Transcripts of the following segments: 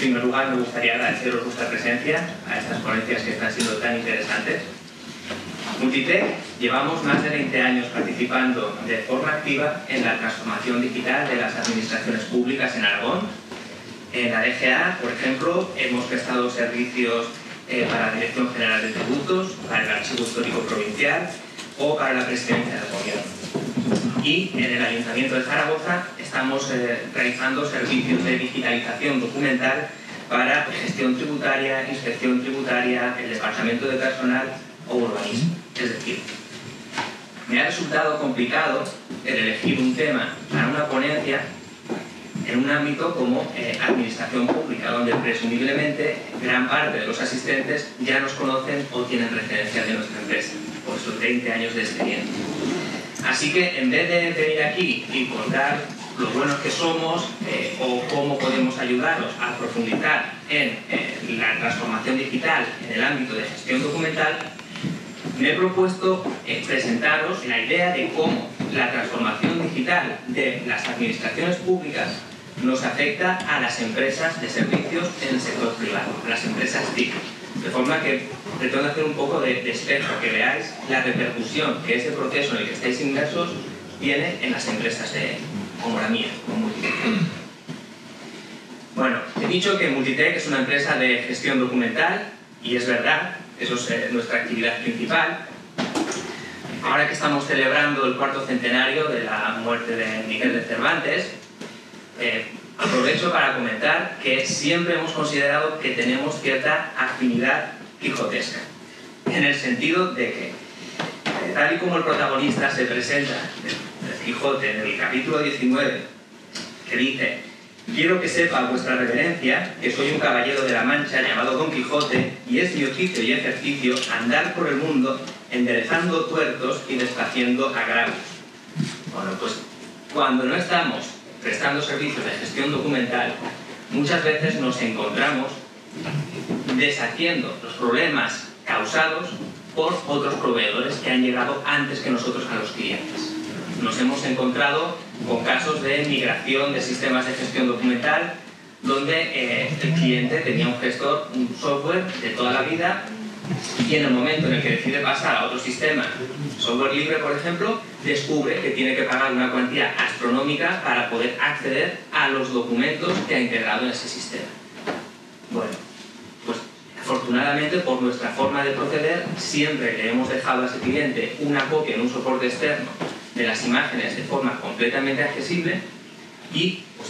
primer lugar, me gustaría agradeceros vuestra presencia a estas ponencias que están siendo tan interesantes. Multitech llevamos más de 20 años participando de forma activa en la transformación digital de las administraciones públicas en Aragón. En la DGA, por ejemplo, hemos prestado servicios eh, para la Dirección General de Tributos, para el Archivo Histórico Provincial o para la Presidencia del Gobierno. Y en el Ayuntamiento de Zaragoza estamos eh, realizando servicios de digitalización documental para gestión tributaria, inspección tributaria, el departamento de personal o urbanismo. Es decir, me ha resultado complicado el elegir un tema para una ponencia en un ámbito como eh, administración pública, donde presumiblemente gran parte de los asistentes ya nos conocen o tienen referencia de nuestra empresa, por sus 20 años de experiencia. Así que en vez de venir aquí y contar lo buenos que somos eh, o cómo podemos ayudaros a profundizar en eh, la transformación digital en el ámbito de gestión documental, me he propuesto presentaros la idea de cómo la transformación digital de las administraciones públicas nos afecta a las empresas de servicios en el sector privado, las empresas TIC. De forma que pretendo hacer un poco de, de espejo, que veáis la repercusión que ese proceso en el que estáis inmersos tiene en las empresas de, como la mía, como Multitech. Bueno, he dicho que Multitech es una empresa de gestión documental y es verdad, eso es eh, nuestra actividad principal. Ahora que estamos celebrando el cuarto centenario de la muerte de Miguel de Cervantes, eh, aprovecho para comentar que siempre hemos considerado que tenemos cierta afinidad quijotesca, en el sentido de que, eh, tal y como el protagonista se presenta, el Quijote, en el capítulo 19, que dice Quiero que sepa vuestra reverencia que soy un caballero de la Mancha llamado Don Quijote y es mi oficio y ejercicio andar por el mundo enderezando tuertos y deshaciendo agravios. Bueno, pues cuando no estamos prestando servicios de gestión documental, muchas veces nos encontramos deshaciendo los problemas causados por otros proveedores que han llegado antes que nosotros a los clientes. Nos hemos encontrado con casos de migración de sistemas de gestión documental donde eh, el cliente tenía un gestor, un software de toda la vida y en el momento en el que decide pasar a otro sistema, software libre por ejemplo, descubre que tiene que pagar una cuantía astronómica para poder acceder a los documentos que ha integrado en ese sistema. Bueno, pues afortunadamente por nuestra forma de proceder siempre le hemos dejado a ese cliente una copia en un soporte externo de las imágenes de forma completamente accesible y pues,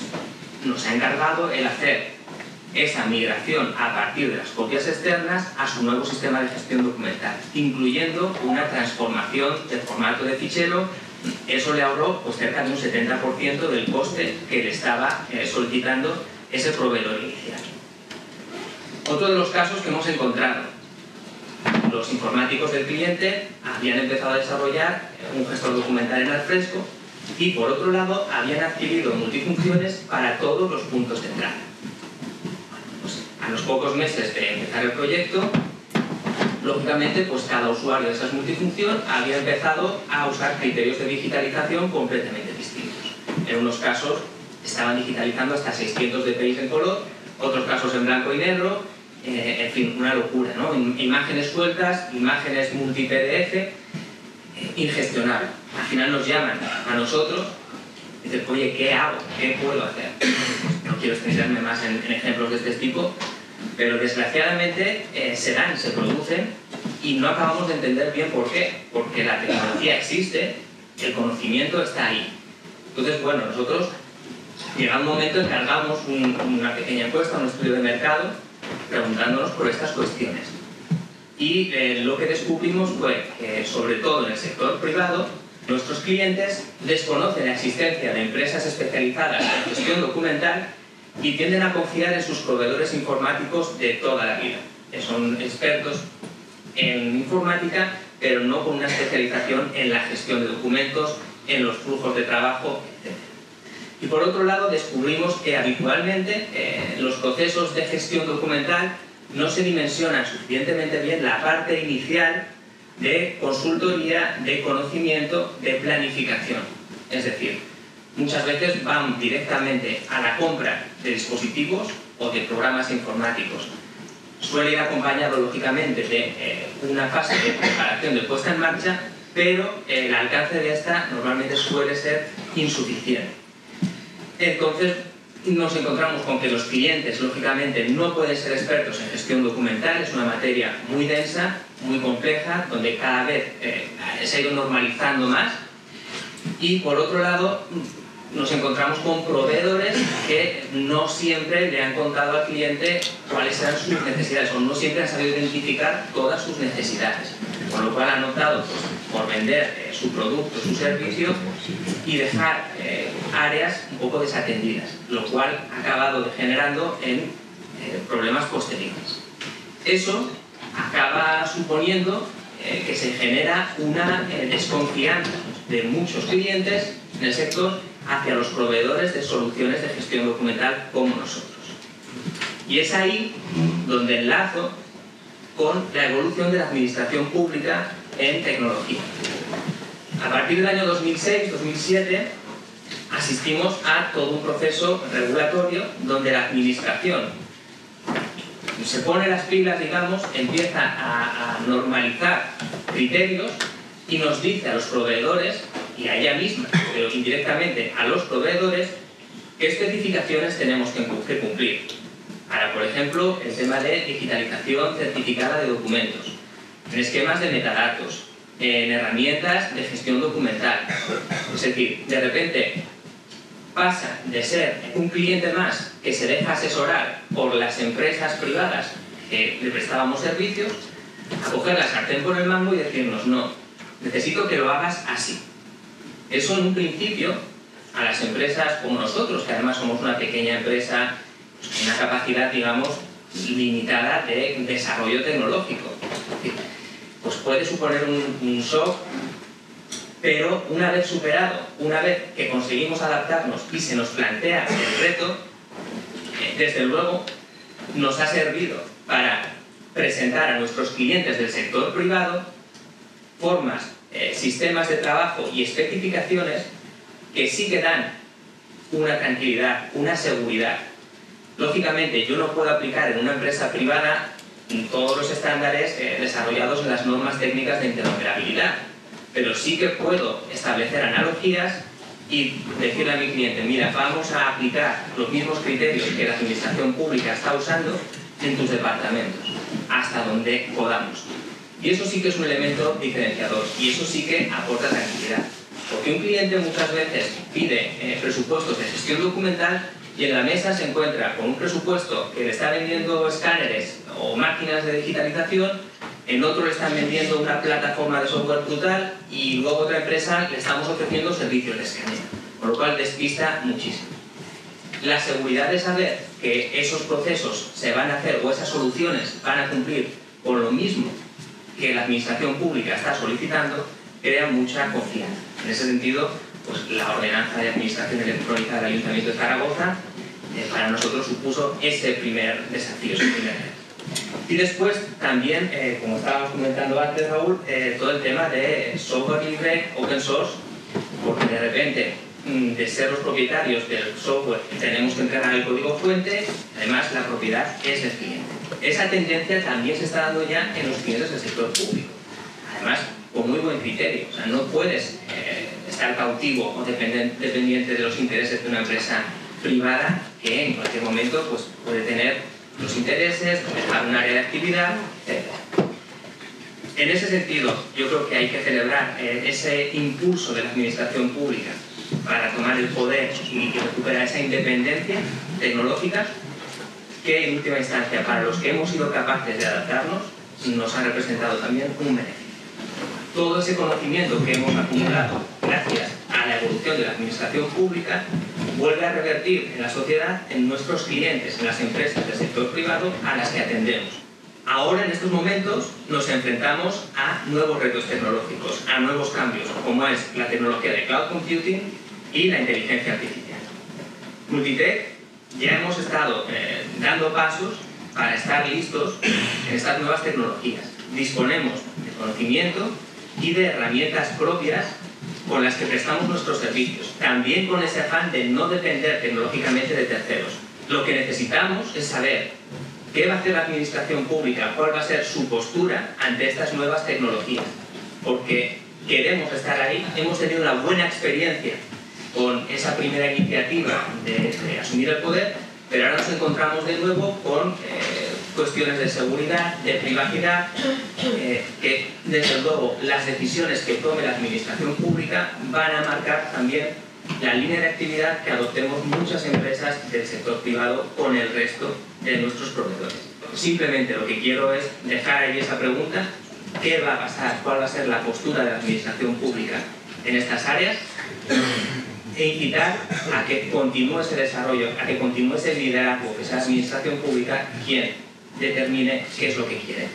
nos ha encargado el hacer esa migración a partir de las copias externas a su nuevo sistema de gestión documental, incluyendo una transformación del formato de fichero. Eso le ahorró pues, cerca de un 70% del coste que le estaba eh, solicitando ese proveedor inicial. Otro de los casos que hemos encontrado, los informáticos del cliente habían empezado a desarrollar un gestor documental en Alfresco y por otro lado habían adquirido multifunciones para todos los puntos de entrada los pocos meses de empezar el proyecto, lógicamente pues cada usuario de esas multifunción había empezado a usar criterios de digitalización completamente distintos. En unos casos estaban digitalizando hasta 600 dpi en color, otros casos en blanco y negro, eh, en fin, una locura, ¿no? Imágenes sueltas, imágenes multi-PDF, eh, ingestionable. Al final nos llaman a nosotros y dicen, oye, ¿qué hago? ¿Qué puedo hacer? No quiero extenderme más en, en ejemplos de este tipo, pero desgraciadamente eh, se dan, se producen y no acabamos de entender bien por qué, porque la tecnología existe, el conocimiento está ahí. Entonces, bueno, nosotros llega un momento encargamos una pequeña encuesta, un estudio de mercado, preguntándonos por estas cuestiones. Y eh, lo que descubrimos fue que, sobre todo en el sector privado, nuestros clientes desconocen la existencia de empresas especializadas en gestión documental y tienden a confiar en sus proveedores informáticos de toda la vida. Son expertos en informática, pero no con una especialización en la gestión de documentos, en los flujos de trabajo, etc. Y por otro lado, descubrimos que habitualmente eh, los procesos de gestión documental no se dimensionan suficientemente bien la parte inicial de consultoría, de conocimiento, de planificación. Es decir, muchas veces van directamente a la compra de dispositivos o de programas informáticos. Suele ir acompañado, lógicamente, de eh, una fase de preparación de puesta en marcha, pero el alcance de esta normalmente suele ser insuficiente. Entonces, nos encontramos con que los clientes, lógicamente, no pueden ser expertos en gestión documental, es una materia muy densa, muy compleja, donde cada vez eh, se ha ido normalizando más. Y por otro lado, nos encontramos con proveedores que no siempre le han contado al cliente cuáles eran sus necesidades o no siempre han sabido identificar todas sus necesidades. Con lo cual han optado pues, por vender eh, su producto, su servicio y dejar eh, áreas un poco desatendidas, lo cual ha acabado degenerando en eh, problemas posteriores. Eso acaba suponiendo que se genera una desconfianza de muchos clientes en el sector hacia los proveedores de soluciones de gestión documental como nosotros. Y es ahí donde enlazo con la evolución de la administración pública en tecnología. A partir del año 2006-2007 asistimos a todo un proceso regulatorio donde la administración se pone las pilas, digamos, empieza a, a normalizar criterios y nos dice a los proveedores y a ella misma, pero indirectamente a los proveedores, qué especificaciones tenemos que cumplir. Para, por ejemplo, el tema de digitalización certificada de documentos, en esquemas de metadatos, en herramientas de gestión documental. Es decir, de repente pasa de ser un cliente más que se deja asesorar por las empresas privadas que le prestábamos servicios, a coger la sartén por el mango y decirnos, no, necesito que lo hagas así. Eso en un principio, a las empresas como nosotros, que además somos una pequeña empresa, con una capacidad, digamos, limitada de desarrollo tecnológico. Pues puede suponer un, shock, pero una vez superado, una vez que conseguimos adaptarnos y se nos plantea el reto, eh, desde luego nos ha servido para presentar a nuestros clientes del sector privado formas eh, sistemas de trabajo y especificaciones que sí que dan una tranquilidad, una seguridad. Lógicamente, yo no puedo aplicar en una empresa privada todos los estándares eh, desarrollados en las normas técnicas de interoperabilidad, pero sí que puedo establecer analogías y decirle a mi cliente, mira, vamos a aplicar los mismos criterios que la administración pública está usando en tus departamentos, hasta donde podamos. Y eso sí que es un elemento diferenciador y eso sí que aporta tranquilidad. Porque un cliente muchas veces pide eh, presupuestos de gestión documental y en la mesa se encuentra con un presupuesto que le está vendiendo escáneres o máquinas de digitalización, en otro le están vendiendo una plataforma de software brutal y luego otra empresa le estamos ofreciendo servicios de escaneo, con lo cual despista muchísimo. La seguridad de saber que esos procesos se van a hacer o esas soluciones van a cumplir con lo mismo que la administración pública está solicitando crea mucha confianza. En ese sentido, pues, la ordenanza de administración electrónica del Ayuntamiento de Zaragoza eh, para nosotros supuso ese primer desafío, ese primer Y después también, eh, como estábamos comentando antes, Raúl, eh, todo el tema de software libre, open source, porque de repente mm, de ser los propietarios del software tenemos que entregar el código fuente, además la propiedad es del cliente. Esa tendencia también se está dando ya en los clientes del sector público. Además, con muy buen criterio. O sea, no puedes eh, estar cautivo o dependiente de los intereses de una empresa privada que en cualquier momento pues, puede tener los intereses, dejar un área de actividad, etc. En ese sentido, yo creo que hay que celebrar eh, ese impulso de la administración pública para tomar el poder y recuperar esa independencia tecnológica que en última instancia para los que hemos sido capaces de adaptarnos nos ha representado también un beneficio. Todo ese conocimiento que hemos acumulado gracias a la evolución de la administración pública vuelve a revertir en la sociedad, en nuestros clientes, en las empresas del sector privado a las que atendemos. Ahora, en estos momentos, nos enfrentamos a nuevos retos tecnológicos, a nuevos cambios, como es la tecnología de cloud computing y la inteligencia artificial. Multitech ya hemos estado eh, dando pasos para estar listos en estas nuevas tecnologías. Disponemos de conocimiento y de herramientas propias con las que prestamos nuestros servicios, también con ese afán de no depender tecnológicamente de terceros. Lo que necesitamos es saber qué va a hacer la administración pública, cuál va a ser su postura ante estas nuevas tecnologías, porque queremos estar ahí, hemos tenido una buena experiencia con esa primera iniciativa de, asumir el poder, pero ahora nos encontramos de nuevo con eh, cuestiones de seguridad, de privacidad, eh, que desde luego las decisiones que tome la administración pública van a marcar también la línea de actividad que adoptemos muchas empresas del sector privado con el resto de nuestros proveedores. Simplemente lo que quiero es dejar ahí esa pregunta, ¿qué va a pasar? ¿Cuál va a ser la postura de la administración pública en estas áreas? E incitar a que continúe ese desarrollo, a que continúe ese liderazgo, que sea la administración pública quien determine qué es lo que quiere.